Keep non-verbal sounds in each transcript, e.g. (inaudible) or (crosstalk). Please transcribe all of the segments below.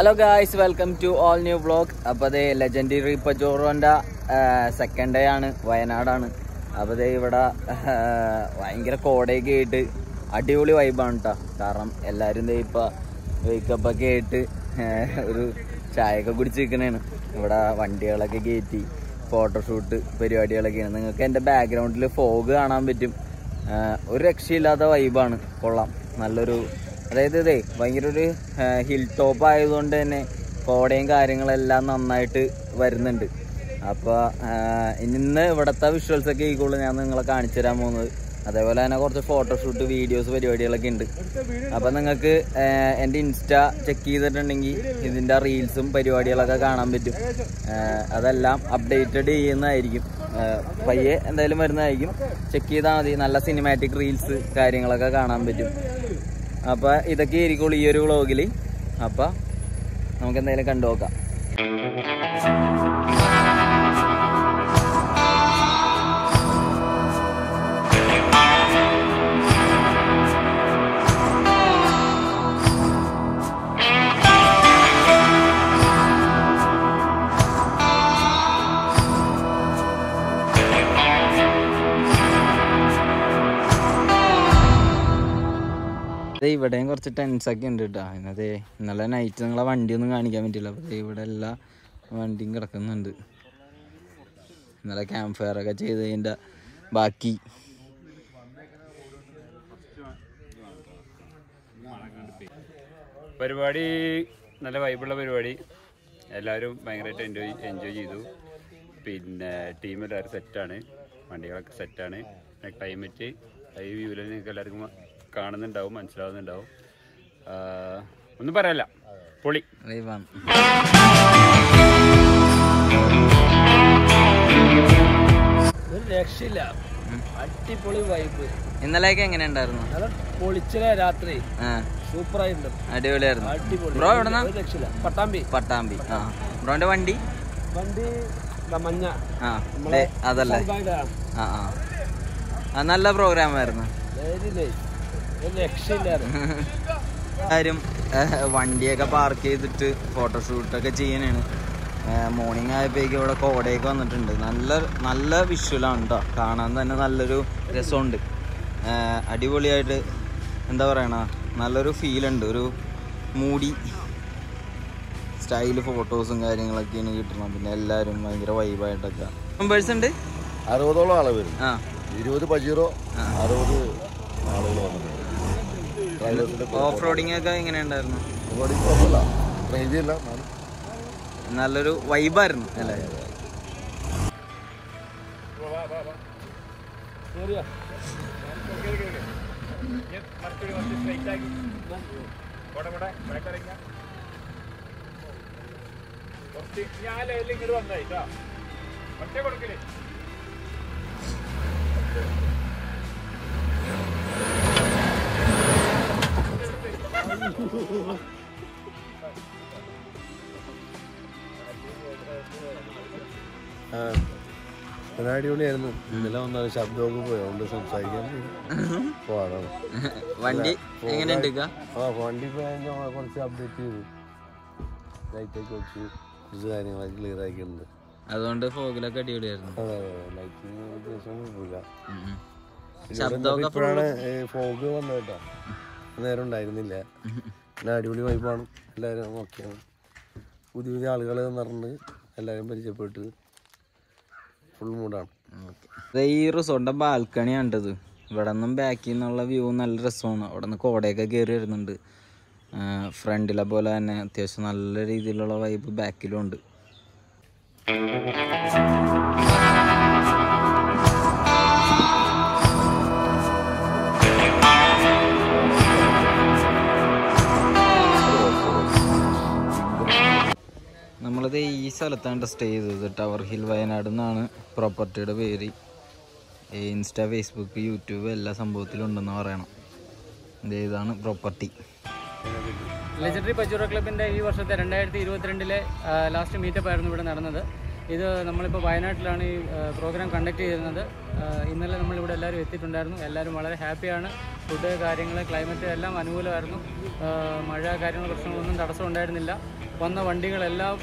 Hello guys welcome to all new vlog അപ്പോൾ അതേ legendary പജോറോന്റെ second day ആണ്. വയനാടാണ്. അപ്പോൾ അതേ ഇവിടെ ഭയങ്കര കോടയൊക്കെ ആയിട്ട് അടിപൊളി വൈബാണ് കേട്ടോ കാരണം എല്ലാവരും ദേ ഇപ്പോൾ വേക്കപ്പ് ഒക്കെ ആയിട്ട് ഒരു ചായയൊക്കെ കുടിച്ച് ഇവിടെ വണ്ടികളൊക്കെ കയറ്റി ഫോട്ടോഷൂട്ട് പരിപാടികളൊക്കെയാണ് നിങ്ങൾക്ക് എന്റെ ബാക്ക്ഗ്രൗണ്ടിൽ ഫോഗ് കാണാൻ പറ്റും. ഒരു രക്ഷയില്ലാത്ത വൈബാണ് കൊള്ളാം. നല്ലൊരു അതായത് ഇതേ ഭയങ്കര ഒരു ഹിൽ ടോപ്പ് ആയതുകൊണ്ട് തന്നെ കോടയും കാര്യങ്ങളെല്ലാം നന്നായിട്ട് വരുന്നുണ്ട്. അപ്പോൾ ഇന്ന് ഇവിടുത്തെ വിഷ്വൽസ് ഒക്കെ ഈക്കുള്ളൂ ഞാൻ നിങ്ങളെ കാണിച്ചു തരാൻ പോകുന്നത്. അതേപോലെ തന്നെ കുറച്ച് ഫോട്ടോഷൂട്ട് വീഡിയോസ് പരിപാടികളൊക്കെ ഉണ്ട്. അപ്പോൾ നിങ്ങൾക്ക് എന്റെ ഇൻസ്റ്റ ചെക്ക് ചെയ്തിട്ടുണ്ടെങ്കിൽ ഇതിന്റെ റീൽസും പരിപാടികളൊക്കെ കാണാൻ പറ്റും. അതെല്ലാം അപ്ഡേറ്റഡ് ചെയ്യുന്നതായിരിക്കും. പയ്യെ എന്തായാലും വരുന്നതായിരിക്കും. ചെക്ക് ചെയ്താൽ മതി. നല്ല സിനിമാറ്റിക് റീൽസ് കാര്യങ്ങളൊക്കെ കാണാൻ പറ്റും. അപ്പൊ ഇതൊക്കെ ആയിരിക്കുള്ളൂ ഈ ഒരു വ്ളോഗിൽ അപ്പൊ നമുക്ക് എന്തായാലും കണ്ടു നോക്കാം. ഇവിടെയും കുറച്ച് ടെൻസ് ഒക്കെ ഉണ്ട് കേട്ടോ ഇന്നത്തെ ഇന്നലെ നൈറ്റ് നിങ്ങളെ വണ്ടി ഒന്നും കാണിക്കാൻ പറ്റില്ല അപ്പൊ ഇവിടെ എല്ലാ വണ്ടിയും കിടക്കുന്നുണ്ട്. ഇന്നലെ ക്യാമ്പ് ഫയർ ഒക്കെ ചെയ്തതിന്റെ ബാക്കി. പരിപാടി നല്ല വൈബുള്ള പരിപാടി. എല്ലാവരും ഭയങ്കരമായിട്ട് എൻജോയ് എൻജോയ് ചെയ്തു. പിന്നെ ടീം എല്ലാവരും സെറ്റാണ് വണ്ടികളൊക്കെ സെറ്റാണ് ക്ലൈമറ്റ് ഈ വ്യൂവിൽ എല്ലാവർക്കും കാണുന്നുണ്ടാവും മനസ്സിലാവുന്നുണ്ടാവും. ഒന്നും പറയല്ല. പൊളി. ഒരു രക്ഷയില്ല. അടിപൊളി വൈബ് ഇന്നലെയൊക്കെ എങ്ങനെ ഉണ്ടായിരുന്നു നല്ല പൊളിച്ചിലെ രാത്രി? സൂപ്പർ സൂപ്പറായിട്ടുണ്ട് അടിപൊളിയായിരുന്നു. അടിപൊളി. ബ്രോ എവിടെ രക്ഷയില്ല. പട്ടാമ്പി. പട്ടാമ്പി. ആ. ബ്രോന്റെ വണ്ടി? വണ്ടി മഞ്ഞ? അതല്ലേ. ആ ആ. ആ നല്ല പ്രോഗ്രാം ആയിരുന്നു. വെരി നൈസ് രക്ഷയില്ലായിരുന്നു. വണ്ടിയൊക്കെ പാർക്ക് ചെയ്തിട്ട് ഫോട്ടോഷൂട്ടൊക്കെ ചെയ്യാനാണ് മോർണിംഗ് ആയപ്പോഴേക്കും ഇവിടെ കോടയൊക്കെ വന്നിട്ടുണ്ട്. നല്ല നല്ല വിഷ്വലാണ് കേട്ടോ കാണാൻ തന്നെ നല്ലൊരു രസമുണ്ട്. അടിപൊളിയായിട്ട് എന്താ പറയണ നല്ലൊരു ഫീലുണ്ട് ഒരു മൂടി സ്റ്റൈൽ ഫോട്ടോസും കാര്യങ്ങളൊക്കെയാണ് കിട്ടണം പിന്നെ എല്ലാവരും ഭയങ്കര വൈബായിട്ടൊക്കെ മെമ്പേഴ്സ് ഉണ്ട്? അറുപതോളം ആളുകൾ വരും. ആ. ഇരുപത് പജീറോ അറുപത് ആളുകൾ വന്നിട്ടുണ്ട്. ഓഫ് റോഡിങ് ഒക്കെ എങ്ങനെ ഉണ്ടായിരുന്നു? അത്ര heavy അല്ല നല്ലൊരു വൈബായിരുന്നു അല്ലേ? ശരിയാ ഒരു അടിപൊളിയായിരുന്നു. ഇന്നലെ വന്ന ശബ്ദമൊക്കെ പോയി. അതുകൊണ്ട് സംസാരിക്കാൻ പോകാനാണ് (laughs) വണ്ടി എങ്ങനെയുണ്ട്? ആ വണ്ടി പോയാൽ കുറച്ച് അപ്ഡേറ്റ് ചെയ്തു. ലൈറ്റൊക്കെ വെച്ച് കുറച്ച് കാര്യങ്ങളൊക്കെ ക്ലിയർ ആക്കിയിട്ടുണ്ട്. അതുകൊണ്ട് ഫോഗിലൊക്കെ അടിപൊളിയായിരുന്നു. കുഴപ്പമില്ല ഇപ്പോഴാണ് ഫോഗ് വന്നത് കേട്ടോ. നേരം ഉണ്ടായിരുന്നില്ല. പിന്നെ അടിപൊളി വൈബാണ് എല്ലാവരും ഓക്കെയാണ് പുതിയ പുതിയ ആളുകൾ നിറഞ്ഞ് എല്ലാവരും പരിചയപ്പെട്ട്. ഫുൾ മൂടാണ് ഈ റിസോർട്ടിന്റെ ബാൽക്കണി കണ്ടത് ഇവിടെ നിന്നും ബാക്കിൽ നിന്നുള്ള വ്യൂ നല്ല രസമാണ്. അവിടെ നിന്ന് കോടയൊക്കെ കയറി വരുന്നുണ്ട്. ഫ്രണ്ടിലെ പോലെ തന്നെ അത്യാവശ്യം നല്ല രീതിയിലുള്ള വൈബ് ബാക്കിലും ഉണ്ട്. സ്ഥലത്താണ് സ്റ്റേ ചെയ്തത്. ടവർ ഹിൽ വയനാട് എന്നാണ് പ്രോപ്പർട്ടിയുടെ പേര്. ഇൻസ്റ്റ ഫേസ്ബുക്ക് യൂട്യൂബ് എല്ലാ സംഭവത്തിലും ഉണ്ടെന്ന് പറയണം. ഇത് ഇതാണ് പ്രോപ്പർട്ടി ലെജൻഡറി പച്ചൂറ ക്ലബിന്റെ ഈ വർഷത്തെ രണ്ടായിരത്തി ഇരുപത്തിരണ്ടിലെ ലാസ്റ്റ് മീറ്റപ്പ് ആയിരുന്നു ഇവിടെ നടന്നത്. ഇത് നമ്മളിപ്പോൾ വയനാട്ടിലാണ് ഈ പ്രോഗ്രാം കണ്ടക്ട് ചെയ്തിരുന്നത്. ഇന്നലെ നമ്മളിവിടെ എല്ലാവരും എത്തിയിട്ടുണ്ടായിരുന്നു. എല്ലാവരും വളരെ ഹാപ്പിയാണ് ഫുഡ് കാര്യങ്ങൾ ക്ലൈമറ്റ് എല്ലാം അനുകൂലമായിരുന്നു. മഴ കാര്യങ്ങൾ പ്രശ്നങ്ങളൊന്നും തടസ്സം ഉണ്ടായിരുന്നില്ല. വന്ന വണ്ടികളെല്ലാം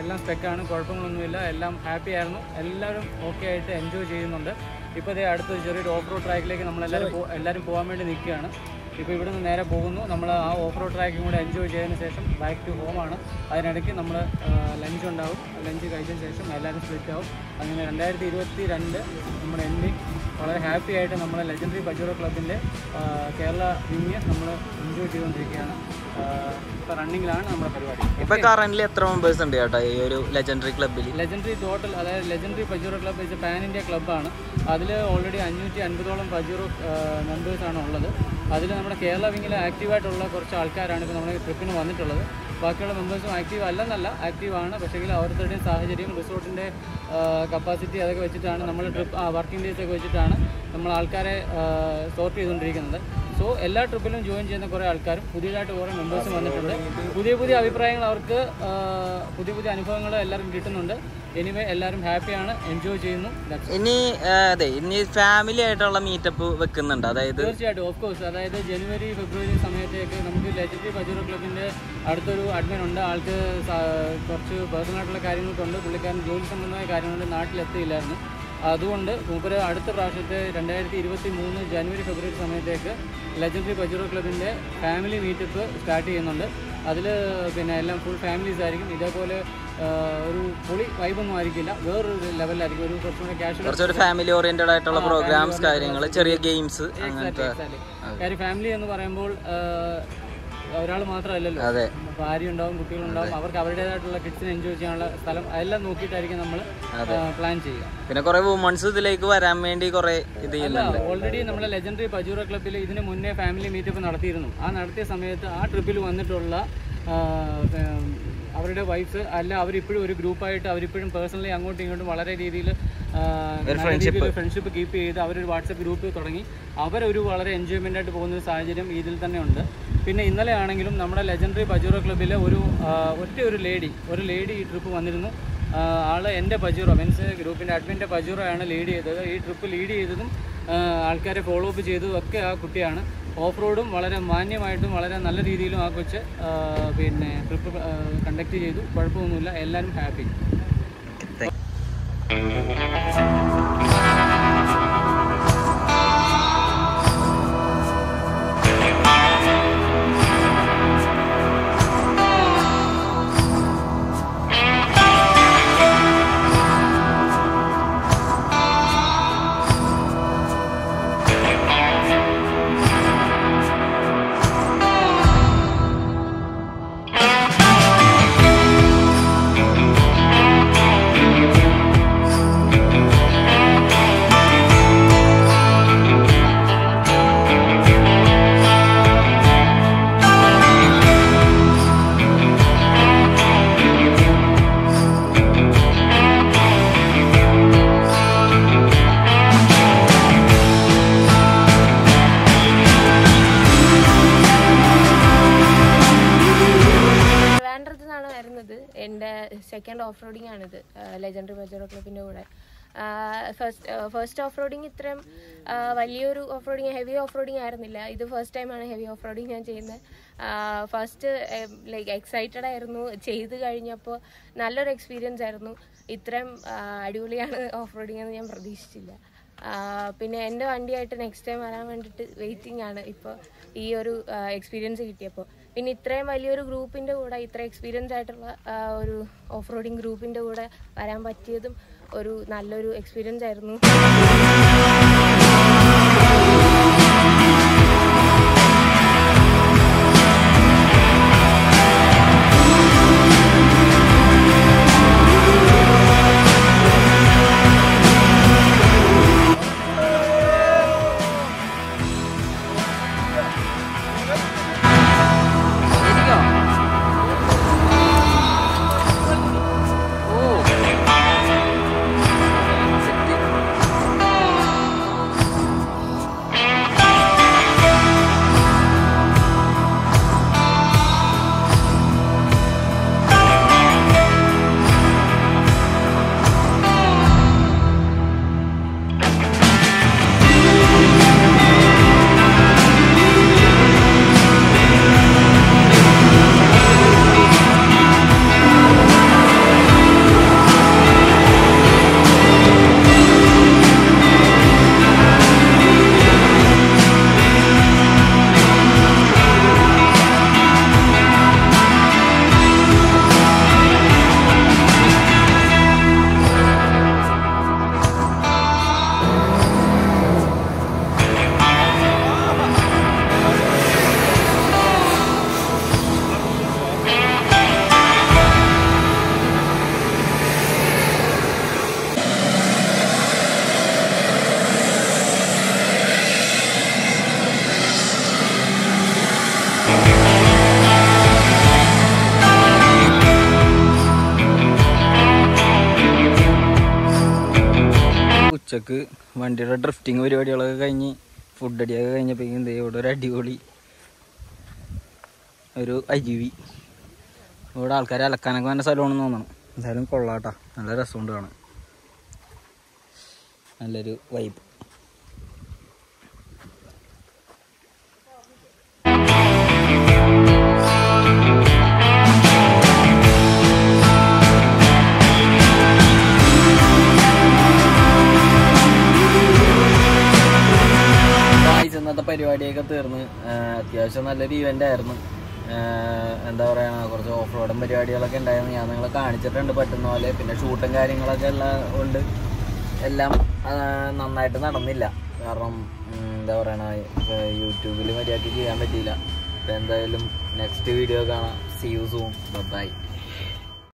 എല്ലാം സ്പെക്കാണ് കുഴപ്പങ്ങളൊന്നുമില്ല. എല്ലാം ഹാപ്പി ആയിരുന്നു. എല്ലാവരും ഓക്കെ ആയിട്ട് എൻജോയ് ചെയ്യുന്നുണ്ട്. ഇപ്പോൾ ഇതേ അടുത്ത ചെറിയൊരു ഓഫ് റോഡ് ട്രാക്കിലേക്ക് നമ്മളെല്ലാവരും എല്ലാവരും പോകാൻ വേണ്ടി നിൽക്കുകയാണ്. ഇപ്പോൾ ഇവിടുന്ന് നേരെ പോകുന്നു. നമ്മൾ ആ ഓഫ് റോഡ് ട്രാക്കും കൂടെ എൻജോയ് ചെയ്തതിന് ശേഷം ബാക്ക് ടു ഹോമാണ് അതിനിടയ്ക്ക് നമ്മൾ ലഞ്ച് ഉണ്ടാവും. ലഞ്ച് കഴിച്ചതിന് ശേഷം എല്ലാവരും സ്പ്ലിറ്റ് ആവും. അങ്ങനെ രണ്ടായിരത്തി ഇരുപത്തി രണ്ട് നമ്മുടെ എൻഡിങ് വളരെ ഹാപ്പി ആയിട്ട് നമ്മുടെ ലെജൻഡറി പജൂറോ ക്ലബിന്റെ കേരള ഇന്ത്യ നമ്മൾ എൻജോയ് ചെയ്തുകൊണ്ടിരിക്കുകയാണ്. ഇപ്പോൾ റണ്ണിങ്ങിലാണ് നമ്മുടെ പരിപാടി. ഇപ്പൊ കറന്റ് എത്ര മെമ്പേഴ്സ് ഉണ്ട് ചേട്ടാ ഈ ഒരു ലെജൻഡറി ക്ലബ്ബിൽ ലെജൻഡറി ടോട്ടൽ അതായത് ലെജൻഡറി പജൂറോ ക്ലബ്ബ് വെച്ച് പാൻ ഇന്ത്യ ക്ലബ്ബാണ് അതിൽ ഓൾറെഡി അഞ്ഞൂറ്റി അൻപതോളം പജൂറോ മെമ്പേഴ്സാണ് ഉള്ളത്. അതിൽ നമ്മുടെ കേരള വിങ്ങിൽ ആക്റ്റീവായിട്ടുള്ള കുറച്ച് ആൾക്കാരാണ് ഇപ്പോൾ നമ്മുടെ ട്രിപ്പിന് വന്നിട്ടുള്ളത്. ബാക്കിയുള്ള മെമ്പേഴ്സും ആക്റ്റീവ് അല്ലെന്നല്ല ആക്റ്റീവാണ് പക്ഷേങ്കിൽ ഓരോരുത്തരുടെയും സാഹചര്യം റിസോർട്ടിന്റെ കപ്പാസിറ്റി അതൊക്കെ വെച്ചിട്ടാണ് നമ്മൾ ട്രിപ്പ് വർക്കിംഗ് ഡേയ്സ് ഒക്കെ വെച്ചിട്ടാണ് നമ്മൾ ആൾക്കാരെ സോർട്ട് ചെയ്തുകൊണ്ടിരിക്കുന്നത്. സോ എല്ലാ ട്രിപ്പിലും ജോയിൻ ചെയ്യുന്ന കുറേ ആൾക്കാരും പുതിയതായിട്ട് കുറേ മെമ്പേഴ്സും വന്നിട്ടുണ്ട്. പുതിയ പുതിയ അഭിപ്രായങ്ങൾ അവർക്ക് പുതിയ പുതിയ അനുഭവങ്ങൾ എല്ലാവർക്കും കിട്ടുന്നുണ്ട്. എനിവേ എല്ലാവരും ഹാപ്പിയാണ് എൻജോയ് ചെയ്യുന്നു. ഇനി അതെ ഇനി ഫാമിലി ആയിട്ടുള്ള മീറ്റപ്പ് വെക്കുന്നുണ്ട്. അതായത് തീർച്ചയായിട്ടും ഓഫ് കോഴ്സ് അതായത് ജനുവരി ഫെബ്രുവരി സമയത്തേക്ക് നമുക്ക് ലെജൻഡറി പജൂറോ ക്ലബിന്റെ അടുത്തൊരു അഡ്മിൻ ഉണ്ട്. ആൾക്ക് കുറച്ച് പേഴ്സണലായിട്ടുള്ള കാര്യങ്ങൾക്കുണ്ട്. പുള്ളിക്കാരൻ ജോലി സംബന്ധമായ കാര്യങ്ങളുണ്ട് നാട്ടിലെത്തിയില്ലായിരുന്നു. അതുകൊണ്ട് മൂപ്പര് അടുത്ത പ്രാവശ്യത്തെ രണ്ടായിരത്തി ഇരുപത്തി മൂന്ന് ജനുവരി ഫെബ്രുവരി സമയത്തേക്ക് ലെജൻഡറി പജൂറോ ക്ലബിന്റെ ഫാമിലി മീറ്റപ്പ് സ്റ്റാർട്ട് ചെയ്യുന്നുണ്ട്. അതിൽ പിന്നെ എല്ലാം ഫുൾ ഫാമിലീസ് ആയിരിക്കും. ഇതേപോലെ ഒരു പൊളി വൈബൊന്നും ആയിരിക്കില്ല. വേറൊരു ലെവലിലായിരിക്കും ഒരു കുറച്ചുകൂടെ ക്യാഷ് കുറച്ചൊരു ഫാമിലി ഓറിയന്റഡ് ആയിട്ടുള്ള പ്രോഗ്രാംസ് കാര്യങ്ങൾ ചെറിയ ഗെയിംസ് അങ്ങനത്തെ കാര്യം ഫാമിലി എന്ന് പറയുമ്പോൾ ഒരാൾ മാത്രമല്ലല്ലോ. അതെ. ഭാര്യ ഉണ്ടാവും കുട്ടികളുണ്ടാവും അവർക്ക് അവരുടേതായിട്ടുള്ള കിഡ്സിനെ എൻജോയ് ചെയ്യാനുള്ള സ്ഥലം അതെല്ലാം നോക്കിയിട്ടായിരിക്കും നമ്മൾ പ്ലാൻ ചെയ്യുക. പിന്നെ കുറെ വുമൺസ് ഇതിലേക്ക് വരാൻ വേണ്ടി കുറെ ഇത് ഓൾറെഡി നമ്മുടെ ലെജൻഡറി പജൂറ ക്ലബ്ബിൽ ഇതിന് മുന്നേ ഫാമിലി മീറ്റപ്പ് നടത്തിയിരുന്നു. ആ നടത്തിയ സമയത്ത് ആ ട്രിപ്പിൽ വന്നിട്ടുള്ള അവരുടെ വൈഫ് അല്ല അവരിപ്പോഴും ഒരു ഗ്രൂപ്പായിട്ട് അവരിപ്പോഴും പേഴ്സണലി അങ്ങോട്ടും ഇങ്ങോട്ടും വളരെ രീതിയിൽ ഫ്രണ്ട്ഷിപ്പ് കീപ്പ് ചെയ്ത് അവരൊരു വാട്സപ്പ് ഗ്രൂപ്പ് തുടങ്ങി. അവരൊരു വളരെ എൻജോയ്മെന്റ് ആയിട്ട് പോകുന്ന ഒരു സാഹചര്യം ഇതിൽ തന്നെ ഉണ്ട്. പിന്നെ ഇന്നലെ ആണെങ്കിലും നമ്മുടെ ലെജൻഡറി ബജൂറോ ക്ലബ്ബിലെ ഒരു ഒറ്റ ഒരു ലേഡി ഒരു ലേഡി ഈ ട്രിപ്പ് വന്നിരുന്നു. ആൾ എന്റെ പജൂറോ മീൻസ് ഗ്രൂപ്പിന്റെ അഡ്മിന്റെ പജൂറോ ആണ് ലീഡ് ചെയ്തത്. ഈ ട്രിപ്പ് ലീഡ് ചെയ്തതും ആൾക്കാരെ ഫോളോ അപ്പ് ചെയ്തതും ഒക്കെ ആ കുട്ടിയാണ്. ഓഫ് റോഡും വളരെ മാന്യമായിട്ടും വളരെ നല്ല രീതിയിലും ആ കൊച്ച് പിന്നെ ട്രിപ്പ് കണ്ടക്ട് ചെയ്തു. കുഴപ്പമൊന്നുമില്ല. എല്ലാവരും ഹാപ്പി എന്റെ സെക്കൻഡ് ഓഫ് റോഡിംഗ് ആണിത് ലെജൻഡറി ബജറോ ക്ലബിന്റെ കൂടെ. ഫസ്റ്റ് ഫസ്റ്റ് ഓഫ് റോഡിങ് ഇത്രയും വലിയൊരു off roading heavy off roading ആയിരുന്നില്ല. ഇത് ഫസ്റ്റ് ടൈമാണ് ഹെവി ഓഫ് റോഡിങ് ഞാൻ ചെയ്യുന്നത്. ഫസ്റ്റ് ലൈക്ക് എക്സൈറ്റഡ് ആയിരുന്നു. ചെയ്ത് കഴിഞ്ഞപ്പോൾ നല്ലൊരു എക്സ്പീരിയൻസ് ആയിരുന്നു. ഇത്രയും അടിപൊളിയാണ് ഓഫ് റോഡിങ് എന്ന് ഞാൻ പ്രതീക്ഷിച്ചില്ല. പിന്നെ എന്റെ വണ്ടിയായിട്ട് നെക്സ്റ്റ് ടൈം വരാൻ വേണ്ടിയിട്ട് വെയിറ്റിംഗ് ആണ്. ഇപ്പോൾ ഈ ഒരു എക്സ്പീരിയൻസ് കിട്ടിയപ്പോൾ പിന്നെ ഇത്രയും വലിയൊരു ഗ്രൂപ്പിന്റെ കൂടെ ഇത്ര എക്സ്പീരിയൻസ് ആയിട്ടുള്ള ഒരു ഓഫ് റോഡിങ് ഗ്രൂപ്പിന്റെ കൂടെ വരാൻ പറ്റിയതും ഒരു നല്ലൊരു എക്സ്പീരിയൻസ് ആയിരുന്നു. ഉച്ചയ്ക്ക് വണ്ടിയുടെ ഡ്രിഫ്റ്റിങ് പരിപാടികളൊക്കെ കഴിഞ്ഞ് ഫുഡ് അടിയൊക്കെ കഴിഞ്ഞപ്പോഴേക്കും എന്തേ ഇവിടെ ഒരു അടിപൊളി ഒരു അരുവി. ഇവിടെ ആൾക്കാർ അലക്കാനൊക്കെ വേണ്ട സ്ഥലമാണെന്ന് തോന്നണം. എന്തായാലും കൊള്ളാട്ടാ. നല്ല രസമുണ്ട് കാണാൻ. നല്ലൊരു വൈബ് പരിപാടിയൊക്കെ തീർന്ന്. അത്യാവശ്യം നല്ലൊരു ഇവന്റ് ആയിരുന്നു. എന്താ പറയുക കുറച്ച് ഓഫ് റോഡും പരിപാടികളൊക്കെ ഉണ്ടായിരുന്നു. ഞാൻ നിങ്ങളെ കാണിച്ചിട്ടുണ്ട് പറ്റുന്ന പോലെ. പിന്നെ ഷൂട്ടും കാര്യങ്ങളൊക്കെ ഉള്ള കൊണ്ട് എല്ലാം നന്നായിട്ട് നടന്നില്ല. കാരണം എന്താ പറയണ യൂട്യൂബിൽ മര്യാദയ്ക്ക് ചെയ്യാൻ പറ്റിയില്ല. അപ്പോൾ എന്തായാലും നെക്സ്റ്റ് വീഡിയോ കാണാം. See you soon bye